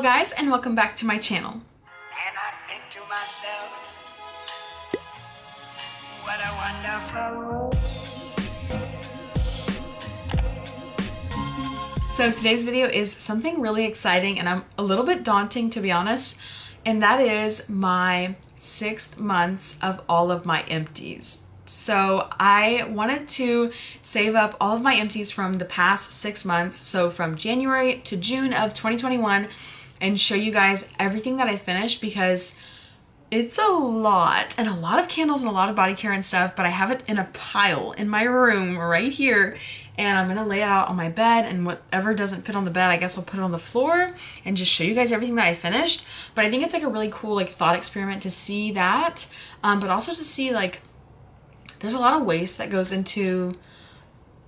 Hello guys and welcome back to my channel. And I think to myself, what a wonderful. So today's video is something really exciting and I'm a little bit daunting to be honest, and that is my sixth months of all of my empties. So I wanted to save up all of my empties from the past six months, so from January to June of 2021, and show you guys everything that I finished because it's a lot and a lot of candles and a lot of body care and stuff, but I have it in a pile in my room right here and I'm gonna lay it out on my bed and whatever doesn't fit on the bed, I guess I'll put it on the floor and just show you guys everything that I finished. But I think it's like a really cool like thought experiment to see that, um, but also to see like there's a lot of waste that goes into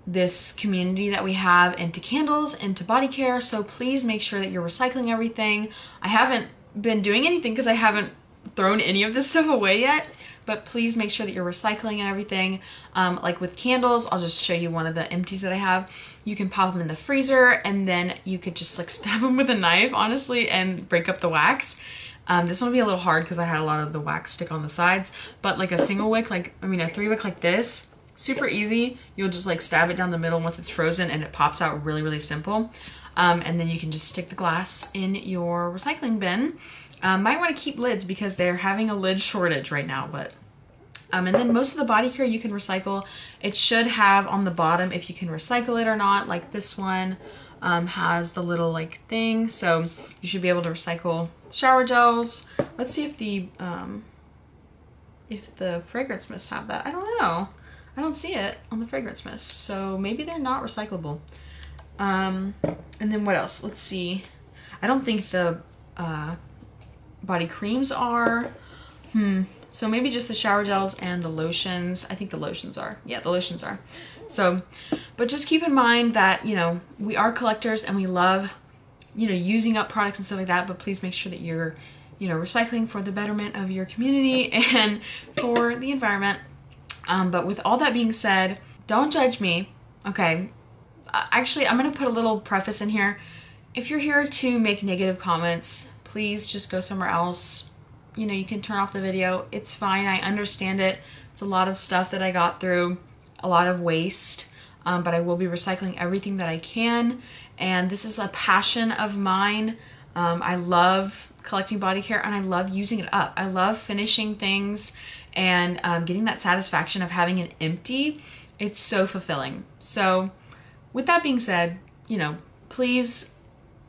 this community that we have into candles, into body care. So please make sure that you're recycling everything. I haven't been doing anything because I haven't thrown any of this stuff away yet, but please make sure that you're recycling and everything. Um, like with candles, I'll just show you one of the empties that I have. You can pop them in the freezer and then you could just like stab them with a knife, honestly, and break up the wax. Um, this one will be a little hard because I had a lot of the wax stick on the sides, but like a single wick, like, I mean a three wick like this, super easy. You'll just like stab it down the middle once it's frozen and it pops out really, really simple. Um, and then you can just stick the glass in your recycling bin. Um, might want to keep lids because they're having a lid shortage right now, but um, and then most of the body care you can recycle. It should have on the bottom if you can recycle it or not. Like this one um, has the little like thing. So you should be able to recycle shower gels. Let's see if the um, if the fragrance mists have that. I don't know. I don't see it on the fragrance mist. So maybe they're not recyclable. Um, and then what else? Let's see. I don't think the uh, body creams are. Hmm. So maybe just the shower gels and the lotions. I think the lotions are. Yeah, the lotions are. So, but just keep in mind that, you know, we are collectors and we love, you know, using up products and stuff like that, but please make sure that you're, you know, recycling for the betterment of your community and for the environment. Um, but with all that being said, don't judge me, okay? Uh, actually, I'm going to put a little preface in here. If you're here to make negative comments, please just go somewhere else. You know, you can turn off the video. It's fine. I understand it. It's a lot of stuff that I got through a lot of waste, um, but I will be recycling everything that I can. And this is a passion of mine. Um, I love collecting body care and I love using it up. I love finishing things and um, getting that satisfaction of having an empty. It's so fulfilling. So, with that being said, you know, please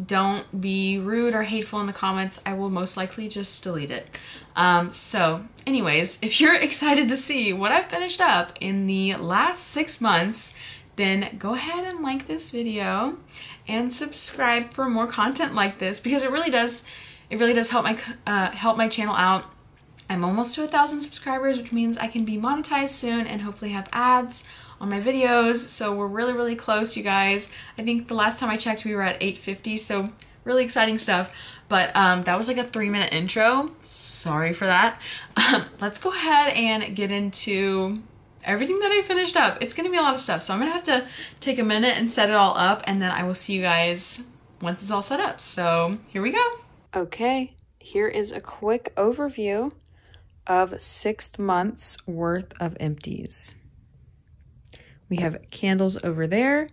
don't be rude or hateful in the comments. I will most likely just delete it. Um, so, anyways, if you're excited to see what I've finished up in the last six months, then go ahead and like this video and subscribe for more content like this because it really does it really does help my uh, help my channel out I'm almost to a thousand subscribers, which means I can be monetized soon and hopefully have ads on my videos. So we're really, really close, you guys. I think the last time I checked, we were at 850, so really exciting stuff. But um, that was like a three minute intro. Sorry for that. Um, let's go ahead and get into everything that I finished up. It's gonna be a lot of stuff, so I'm gonna have to take a minute and set it all up, and then I will see you guys once it's all set up. So here we go. Okay, here is a quick overview of six months worth of empties. We have candles over there.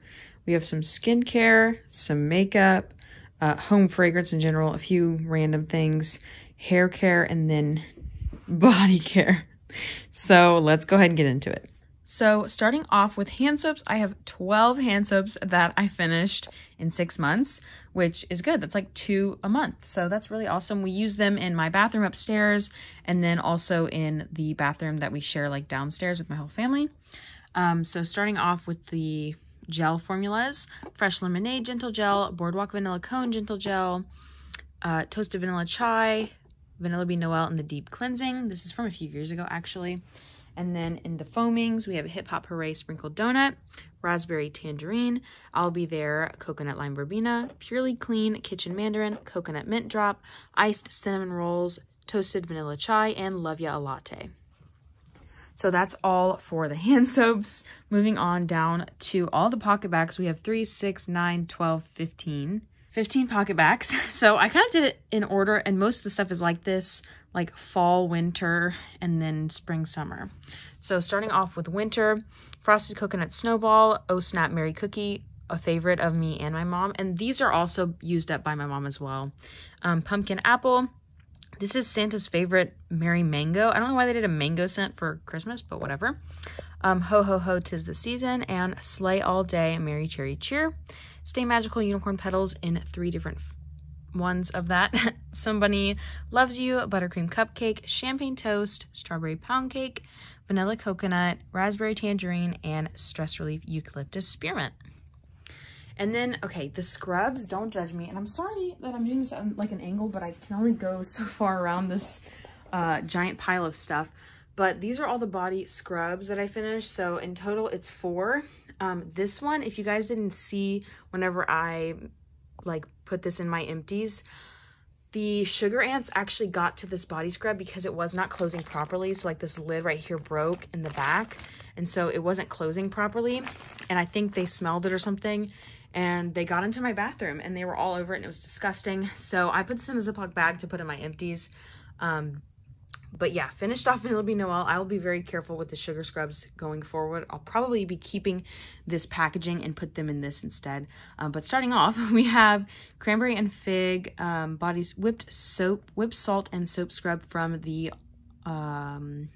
We have some skincare, some makeup, uh, home fragrance in general, a few random things, hair care, and then body care. So let's go ahead and get into it. So starting off with hand soaps, I have 12 hand soaps that I finished in six months, which is good. That's like two a month. So that's really awesome. We use them in my bathroom upstairs and then also in the bathroom that we share like downstairs with my whole family. Um, so starting off with the gel formulas, Fresh Lemonade Gentle Gel, Boardwalk Vanilla Cone Gentle Gel, uh, Toasted Vanilla Chai, Vanilla Bean Noel, and the Deep Cleansing. This is from a few years ago, actually. And then in the foamings, we have Hip Hop Hooray Sprinkled Donut, Raspberry Tangerine, I'll Be There Coconut Lime Verbena, Purely Clean Kitchen Mandarin, Coconut Mint Drop, Iced Cinnamon Rolls, Toasted Vanilla Chai, and Love Ya a Latte. So that's all for the hand soaps. Moving on down to all the PocketBacs, we have 3, 6, 9, 12, 15. 15 pocket bags. So I kind of did it in order, and most of the stuff is like this, like fall, winter, and then spring, summer. So starting off with winter, frosted coconut snowball, oh snap, Merry cookie, a favorite of me and my mom, and these are also used up by my mom as well. Um, pumpkin apple. This is Santa's favorite Merry Mango. I don't know why they did a mango scent for Christmas, but whatever. Um, ho ho ho, tis the season, and Slay all day, Merry cherry cheer. Stay Magical Unicorn Petals in three different ones of that. Somebody Loves You, Buttercream Cupcake, Champagne Toast, Strawberry Pound Cake, Vanilla Coconut, Raspberry Tangerine, and Stress Relief Eucalyptus Spearmint. And then, okay, the scrubs, don't judge me. And I'm sorry that I'm doing this on like an angle, but I can only go so far around this uh, giant pile of stuff. But these are all the body scrubs that I finished. So in total, it's four. Um, this one, if you guys didn't see whenever I like put this in my empties, the sugar ants actually got to this body scrub because it was not closing properly. So like this lid right here broke in the back. And so it wasn't closing properly. And I think they smelled it or something. And they got into my bathroom and they were all over it and it was disgusting. So I put this in a Ziploc bag to put in my empties. Um, but yeah, finished off Vanilla Noel. I will be very careful with the sugar scrubs going forward. I'll probably be keeping this packaging and put them in this instead. Um, but starting off, we have cranberry and fig um, bodies whipped soap, whipped salt and soap scrub from the um,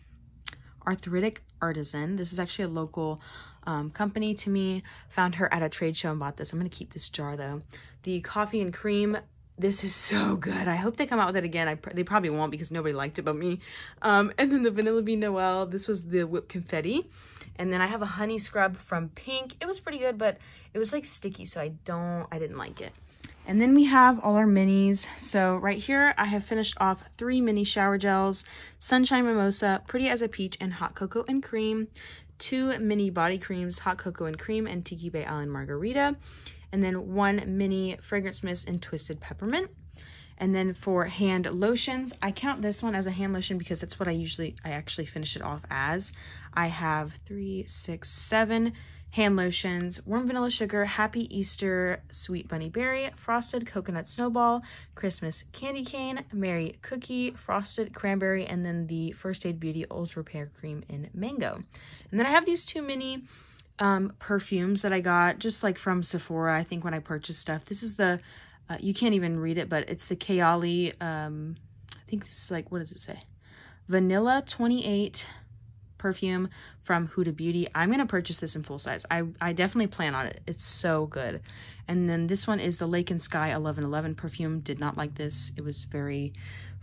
Arthritic Artisan. This is actually a local um, company to me. Found her at a trade show and bought this. I'm going to keep this jar though. The coffee and cream this is so good. I hope they come out with it again. I pr they probably won't because nobody liked it but me. Um, and then the Vanilla Bean Noel. This was the whipped confetti. And then I have a honey scrub from Pink. It was pretty good, but it was like sticky, so I don't, I didn't like it. And then we have all our minis. So right here, I have finished off three mini shower gels, Sunshine Mimosa, Pretty as a Peach, and Hot Cocoa and Cream. Two mini body creams, Hot Cocoa and Cream, and Tiki Bay Island Margarita and then one mini fragrance mist in Twisted Peppermint. And then for hand lotions, I count this one as a hand lotion because that's what I usually, I actually finish it off as. I have three, six, seven hand lotions, warm vanilla sugar, happy Easter, sweet bunny berry, frosted coconut snowball, Christmas candy cane, Merry cookie, frosted cranberry, and then the First Aid Beauty Ultra Repair Cream in mango. And then I have these two mini um, perfumes that I got just like from Sephora, I think when I purchased stuff. This is the, uh, you can't even read it, but it's the Kayali, um, I think this is like, what does it say? Vanilla 28 perfume from Huda Beauty. I'm going to purchase this in full size. I, I definitely plan on it. It's so good. And then this one is the Lake and Skye 1111 perfume. Did not like this. It was very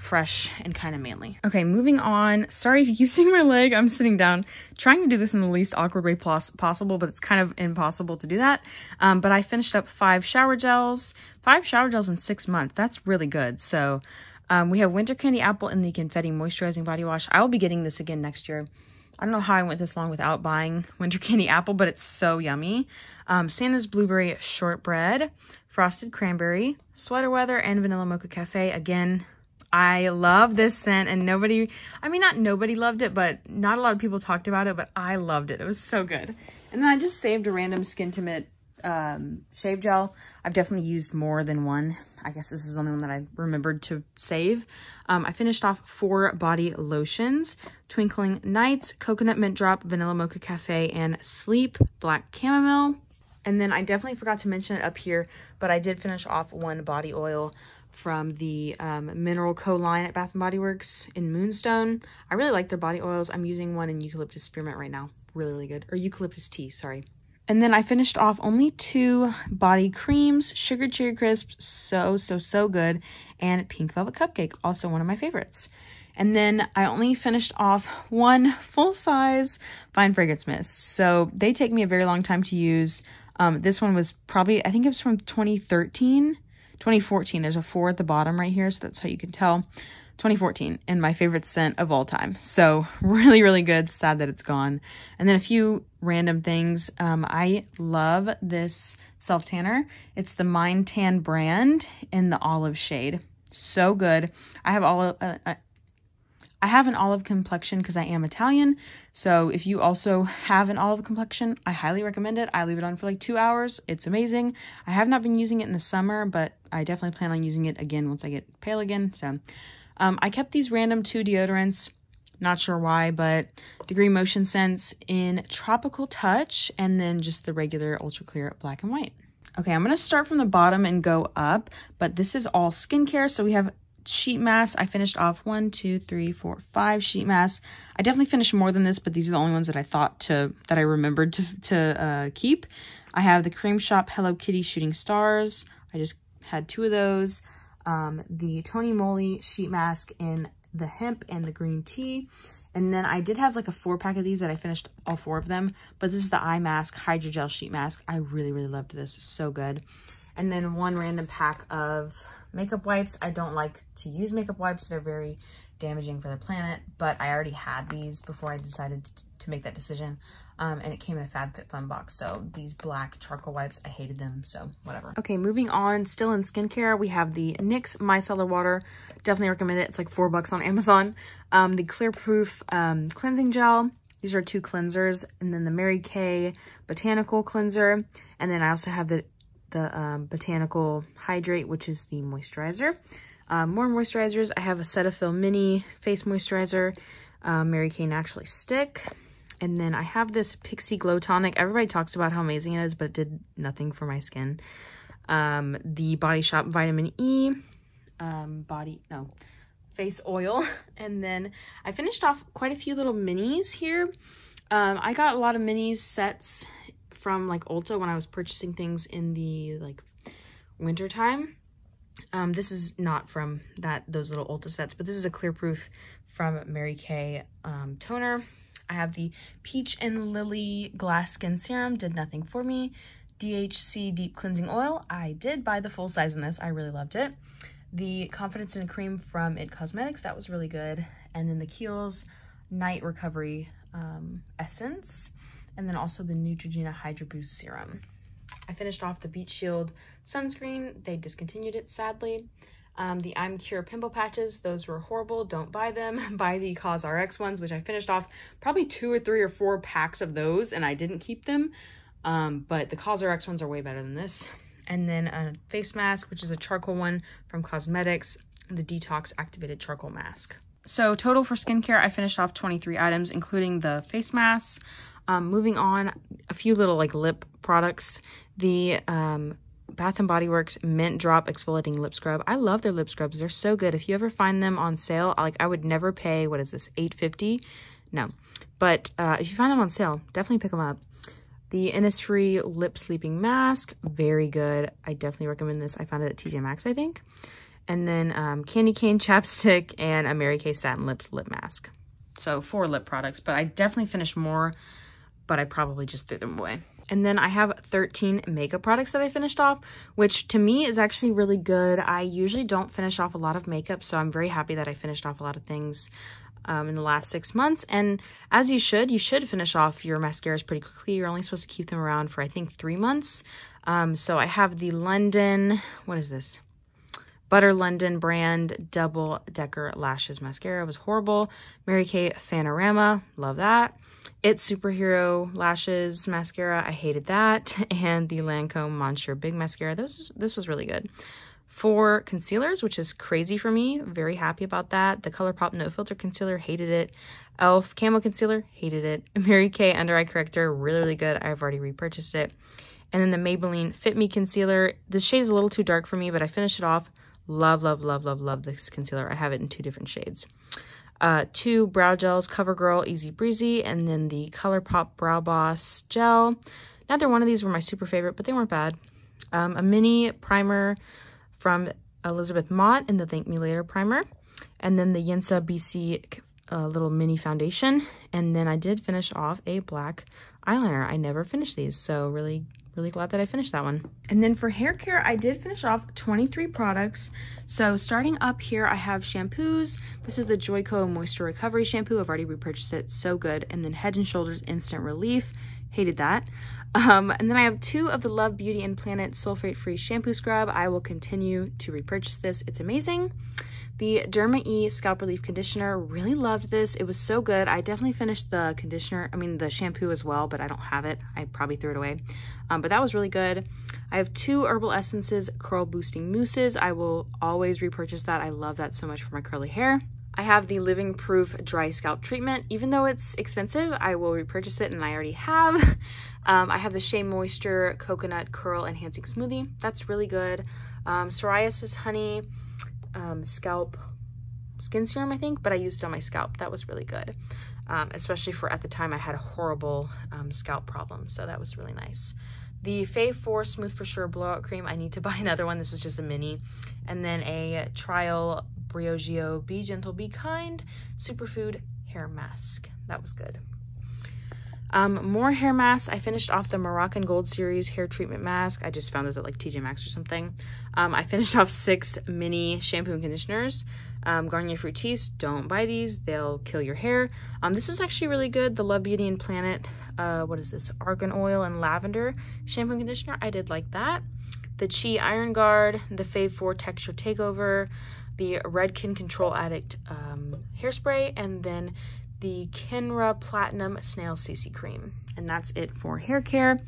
fresh and kind of manly. Okay, moving on. Sorry if you keep seeing my leg. I'm sitting down trying to do this in the least awkward way possible, but it's kind of impossible to do that. Um, but I finished up five shower gels, five shower gels in six months. That's really good. So um, we have Winter Candy Apple in the Confetti Moisturizing Body Wash. I will be getting this again next year. I don't know how I went this long without buying Winter Candy Apple, but it's so yummy. Um, Santa's Blueberry Shortbread, Frosted Cranberry, Sweater Weather, and Vanilla Mocha Cafe. Again, I love this scent and nobody, I mean, not nobody loved it, but not a lot of people talked about it, but I loved it. It was so good. And then I just saved a random Skintimate um, shave gel. I've definitely used more than one. I guess this is the only one that I remembered to save. Um, I finished off four body lotions. Twinkling Nights, Coconut Mint Drop, Vanilla Mocha Cafe, and Sleep Black Chamomile. And then I definitely forgot to mention it up here, but I did finish off one body oil from the um, Mineral Co. line at Bath & Body Works in Moonstone. I really like their body oils. I'm using one in Eucalyptus Spearmint right now. Really, really good. Or Eucalyptus Tea, sorry. And then I finished off only two body creams, Sugar Cherry Crisp, so, so, so good, and Pink Velvet Cupcake, also one of my favorites. And then I only finished off one full-size Fine Fragrance Mist. So they take me a very long time to use. Um, this one was probably, I think it was from 2013 2014. There's a four at the bottom right here, so that's how you can tell. 2014 and my favorite scent of all time. So really, really good. Sad that it's gone. And then a few random things. Um, I love this self tanner. It's the MineTan brand in the olive shade. So good. I have all, uh, uh, I have an olive complexion because I am Italian. So if you also have an olive complexion, I highly recommend it. I leave it on for like two hours. It's amazing. I have not been using it in the summer, but I definitely plan on using it again once I get pale again. So um, I kept these random two deodorants. Not sure why, but Degree Motion Sense in Tropical Touch and then just the regular Ultra Clear Black and White. Okay, I'm going to start from the bottom and go up, but this is all skincare. So we have sheet masks. I finished off one, two, three, four, five sheet masks. I definitely finished more than this, but these are the only ones that I thought to, that I remembered to, to uh, keep. I have the Crème Shop Hello Kitty Shooting Stars. I just had two of those. Um, the Tony Moly sheet mask in the hemp and the green tea. And then I did have like a four pack of these that I finished all four of them. But this is the eye mask, hydrogel sheet mask. I really, really loved this. So good. And then one random pack of makeup wipes. I don't like to use makeup wipes. They're very damaging for the planet, but I already had these before I decided to make that decision. Um, and it came in a FabFitFun box. So these black charcoal wipes, I hated them, so whatever. Okay, moving on, still in skincare, we have the NYX Micellar Water. Definitely recommend it. It's like four bucks on Amazon. Um, the Clear Proof um, Cleansing Gel. These are two cleansers. And then the Mary Kay Botanical Cleanser. And then I also have the the um, Botanical Hydrate, which is the moisturizer. Um, more moisturizers. I have a Cetaphil Mini Face Moisturizer, um, Mary Kay Naturally Stick. And then I have this Pixi Glow Tonic. Everybody talks about how amazing it is, but it did nothing for my skin. Um, the Body Shop Vitamin E, um, body, no, face oil. And then I finished off quite a few little minis here. Um, I got a lot of minis sets from like Ulta when I was purchasing things in the like winter time. Um, this is not from that those little Ulta sets, but this is a clear proof from Mary Kay um, toner. I have the Peach and Lily Glass Skin Serum, did nothing for me. DHC Deep Cleansing Oil, I did buy the full size in this, I really loved it. The Confidence in Cream from IT Cosmetics, that was really good. And then the Kiehl's Night Recovery um, Essence and then also the Neutrogena Hydro Boost Serum. I finished off the Beach Shield sunscreen. They discontinued it, sadly. Um, the I'm Cure pimple patches, those were horrible. Don't buy them. buy the COSRX ones, which I finished off probably two or three or four packs of those, and I didn't keep them. Um, but the COSRX ones are way better than this. And then a face mask, which is a charcoal one from Cosmetics, the Detox Activated Charcoal Mask. So total for skincare, I finished off 23 items, including the face masks, um, moving on, a few little like lip products. The um, Bath and Body Works Mint Drop Exfoliating Lip Scrub. I love their lip scrubs. They're so good. If you ever find them on sale, like I would never pay, what is this, eight fifty? No. But uh, if you find them on sale, definitely pick them up. The Innisfree Lip Sleeping Mask, very good. I definitely recommend this. I found it at TJ Maxx, I think. And then um, Candy Cane Chapstick and a Mary Kay Satin Lips Lip Mask. So four lip products, but I definitely finished more but I probably just threw them away. And then I have 13 makeup products that I finished off, which to me is actually really good. I usually don't finish off a lot of makeup, so I'm very happy that I finished off a lot of things um, in the last six months. And as you should, you should finish off your mascaras pretty quickly. You're only supposed to keep them around for, I think, three months. Um, so I have the London, what is this? Butter London brand Double Decker Lashes Mascara was horrible. Mary Kay Fanorama, love that. It's Superhero Lashes Mascara, I hated that. And the Lancome Monsieur Big Mascara, this, this was really good. For concealers, which is crazy for me, very happy about that. The ColourPop No Filter Concealer, hated it. e.l.f. Camo Concealer, hated it. Mary Kay Under Eye Corrector, really, really good. I've already repurchased it. And then the Maybelline Fit Me Concealer. This shade is a little too dark for me, but I finished it off. Love, love, love, love, love this concealer. I have it in two different shades uh, two brow gels, CoverGirl Easy Breezy, and then the ColourPop Brow Boss Gel. Neither one of these were my super favorite, but they weren't bad. Um, a mini primer from Elizabeth Mott in the Thank Me Later primer. And then the Yensa BC uh, little mini foundation. And then I did finish off a black eyeliner. I never finished these, so really really glad that I finished that one. And then for hair care, I did finish off 23 products. So starting up here, I have shampoos. This is the Joico Moisture Recovery Shampoo. I've already repurchased it. So good. And then Head & Shoulders Instant Relief. Hated that. Um, and then I have two of the Love Beauty and Planet Sulfate Free Shampoo Scrub. I will continue to repurchase this. It's amazing. The Derma E Scalp Relief Conditioner, really loved this. It was so good. I definitely finished the conditioner, I mean the shampoo as well, but I don't have it. I probably threw it away. Um, but that was really good. I have two Herbal Essences Curl Boosting Mousses. I will always repurchase that. I love that so much for my curly hair. I have the Living Proof Dry Scalp Treatment. Even though it's expensive, I will repurchase it and I already have. Um, I have the Shea Moisture Coconut Curl Enhancing Smoothie. That's really good. Um, psoriasis Honey um, scalp skin serum, I think, but I used it on my scalp. That was really good, um, especially for at the time I had a horrible um, scalp problem, so that was really nice. The Fave 4 Smooth For Sure Blowout Cream, I need to buy another one. This was just a mini. And then a Trial Briogeo Be Gentle, Be Kind Superfood Hair Mask. That was good. Um, more hair masks. I finished off the Moroccan Gold Series hair treatment mask. I just found this at like TJ Maxx or something. Um, I finished off six mini shampoo and conditioners. Um, Garnier Fructis, don't buy these. They'll kill your hair. Um, this was actually really good. The Love Beauty and Planet, uh, what is this? Argan Oil and Lavender shampoo and conditioner. I did like that. The Chi Iron Guard, the Fave 4 Texture Takeover, the Redken Control Addict um, hairspray, and then the Kenra Platinum Snail CC Cream. And that's it for hair care.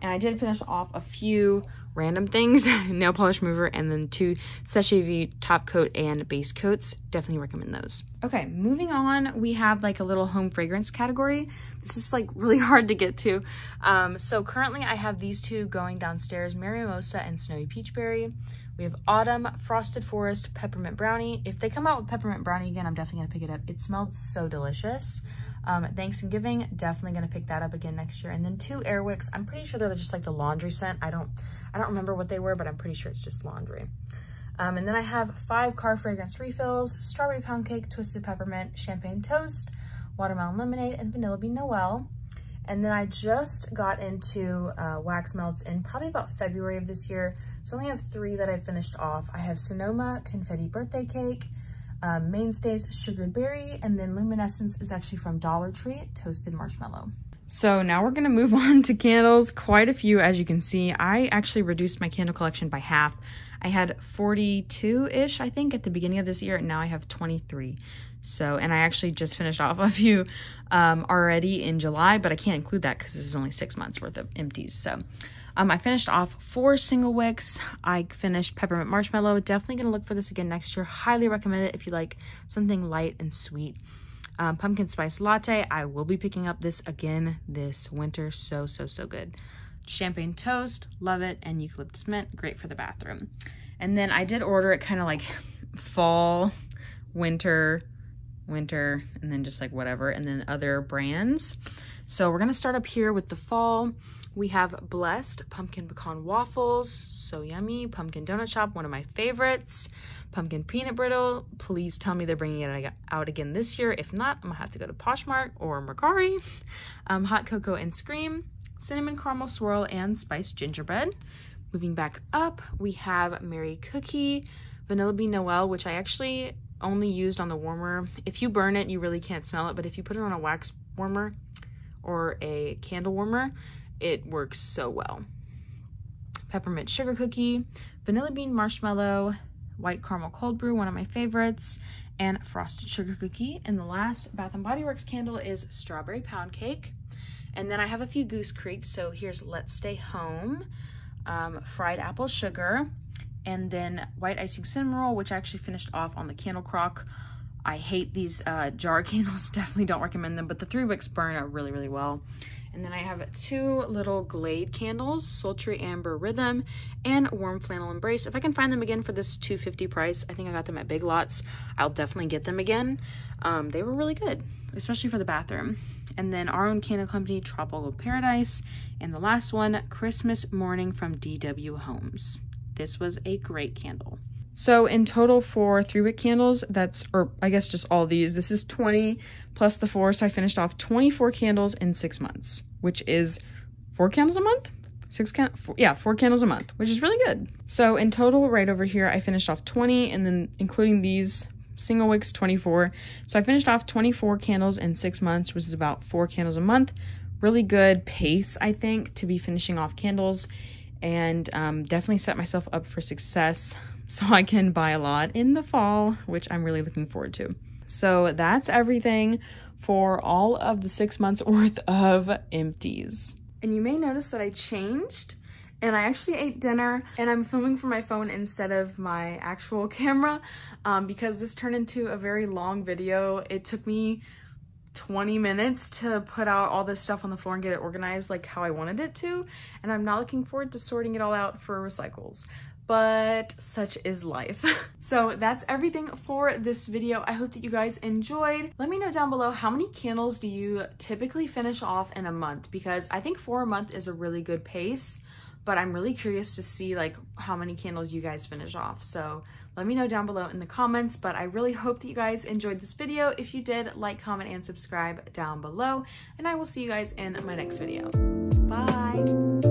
And I did finish off a few random things, nail polish remover, and then two Seche Vite top coat and base coats. Definitely recommend those. Okay, moving on, we have like a little home fragrance category. This is like really hard to get to. Um, so currently I have these two going downstairs, Mary and Snowy Peachberry. We have Autumn, Frosted Forest, Peppermint Brownie. If they come out with Peppermint Brownie again, I'm definitely gonna pick it up. It smelled so delicious. Um, Thanksgiving, definitely gonna pick that up again next year. And then two Airwicks, I'm pretty sure they're just like the laundry scent. I don't, I don't remember what they were, but I'm pretty sure it's just laundry. Um, and then I have five car fragrance refills, strawberry pound cake, twisted peppermint, champagne toast, watermelon lemonade, and vanilla bean Noel. And then I just got into uh, wax melts in probably about February of this year. So I only have three that I finished off. I have Sonoma Confetti Birthday Cake, uh, Mainstays Sugared Berry, and then Luminescence is actually from Dollar Tree, Toasted Marshmallow. So now we're gonna move on to candles, quite a few as you can see. I actually reduced my candle collection by half. I had 42-ish, I think, at the beginning of this year, and now I have 23. So, and I actually just finished off a few um, already in July, but I can't include that because this is only six months worth of empties. So, um, I finished off four single wicks. I finished Peppermint Marshmallow. Definitely going to look for this again next year. Highly recommend it if you like something light and sweet. Um, pumpkin Spice Latte. I will be picking up this again this winter. So, so, so good. Champagne Toast. Love it. And Eucalyptus Mint. Great for the bathroom. And then I did order it kind of like fall, winter, winter, and then just like whatever, and then other brands. So we're gonna start up here with the fall. We have Blessed Pumpkin Pecan Waffles, so yummy. Pumpkin Donut Shop, one of my favorites. Pumpkin Peanut Brittle, please tell me they're bringing it out again this year. If not, I'm gonna have to go to Poshmark or Mercari. Um, hot Cocoa and Cream, Cinnamon Caramel Swirl, and Spiced Gingerbread. Moving back up, we have Merry Cookie, Vanilla Bean Noel, which I actually only used on the warmer. If you burn it, you really can't smell it, but if you put it on a wax warmer or a candle warmer, it works so well. Peppermint sugar cookie, vanilla bean marshmallow, white caramel cold brew, one of my favorites, and frosted sugar cookie. And the last Bath & Body Works candle is strawberry pound cake. And then I have a few Goose Creek. So here's Let's Stay Home, um, fried apple sugar, and then white icing cinnamon roll, which I actually finished off on the candle crock. I hate these uh, jar candles, definitely don't recommend them, but the three wicks burn out really, really well. And then I have two little Glade candles, Sultry Amber Rhythm and Warm Flannel Embrace. If I can find them again for this 250 price, I think I got them at Big Lots, I'll definitely get them again. Um, they were really good, especially for the bathroom. And then our own candle company, Tropical Paradise. And the last one, Christmas Morning from DW Homes. This was a great candle. So in total for three wick candles, that's, or I guess just all these, this is 20 plus the four. So I finished off 24 candles in six months, which is four candles a month? Six can four, yeah, four candles a month, which is really good. So in total, right over here, I finished off 20 and then including these single wicks, 24. So I finished off 24 candles in six months, which is about four candles a month. Really good pace, I think, to be finishing off candles and um, definitely set myself up for success. So I can buy a lot in the fall, which I'm really looking forward to. So that's everything for all of the six months worth of empties. And you may notice that I changed and I actually ate dinner and I'm filming from my phone instead of my actual camera um, because this turned into a very long video. It took me 20 minutes to put out all this stuff on the floor and get it organized like how I wanted it to and I'm not looking forward to sorting it all out for recycles but such is life. so that's everything for this video. I hope that you guys enjoyed. Let me know down below how many candles do you typically finish off in a month because I think four a month is a really good pace but I'm really curious to see like how many candles you guys finish off. So let me know down below in the comments, but I really hope that you guys enjoyed this video. If you did, like, comment, and subscribe down below, and I will see you guys in my next video. Bye!